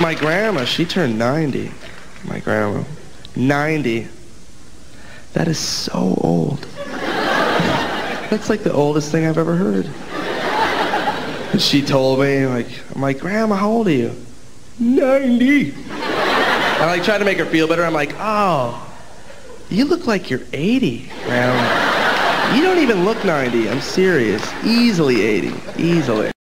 My grandma, she turned 90. My grandma. 90. That is so old. That's like the oldest thing I've ever heard. And she told me, like, I'm like, Grandma, how old are you? 90. I like try to make her feel better. I'm like, oh, you look like you're 80, Grandma. You don't even look 90. I'm serious. Easily 80. Easily.